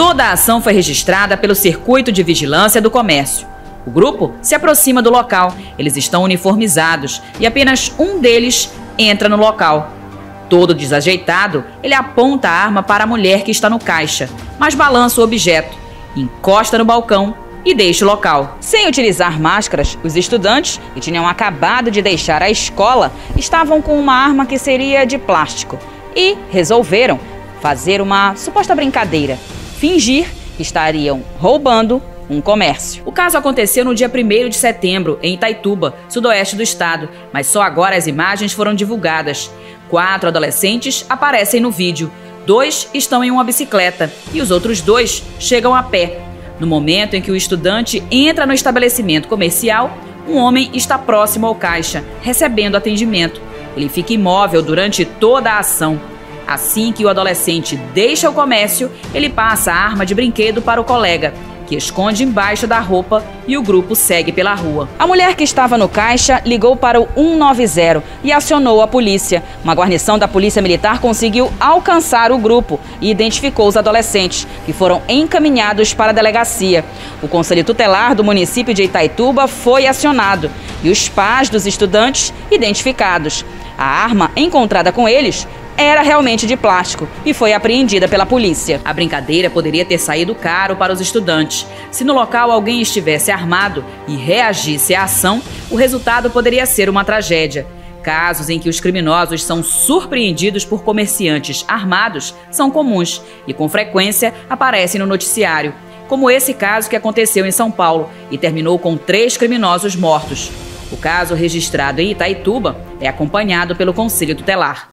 Toda a ação foi registrada pelo Circuito de Vigilância do Comércio. O grupo se aproxima do local. Eles estão uniformizados e apenas um deles entra no local. Todo desajeitado, ele aponta a arma para a mulher que está no caixa, mas balança o objeto, encosta no balcão e deixa o local. Sem utilizar máscaras, os estudantes, que tinham acabado de deixar a escola, estavam com uma arma que seria de plástico e resolveram fazer uma suposta brincadeira, fingir que estariam roubando um comércio. O caso aconteceu no dia 1 de setembro, em Itaituba, sudoeste do estado, mas só agora as imagens foram divulgadas. Quatro adolescentes aparecem no vídeo. Dois estão em uma bicicleta e os outros dois chegam a pé. No momento em que o estudante entra no estabelecimento comercial, um homem está próximo ao caixa, recebendo atendimento. Ele fica imóvel durante toda a ação. Assim que o adolescente deixa o comércio, ele passa a arma de brinquedo para o colega, que esconde embaixo da roupa e o grupo segue pela rua. A mulher que estava no caixa ligou para o 190 e acionou a polícia. Uma guarnição da Polícia Militar conseguiu alcançar o grupo e identificou os adolescentes, que foram encaminhados para a delegacia. O Conselho Tutelar do município de Itaituba foi acionado e os pais dos estudantes identificados. A arma encontrada com eles era realmente de plástico e foi apreendida pela polícia. A brincadeira poderia ter saído caro para os estudantes. Se no local alguém estivesse armado e reagisse à ação, o resultado poderia ser uma tragédia. Casos em que os criminosos são surpreendidos por comerciantes armados são comuns e, com frequência, aparecem no noticiário, como esse caso que aconteceu em São Paulo e terminou com três criminosos mortos. O caso registrado em Itaituba é acompanhado pelo Conselho Tutelar.